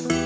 life.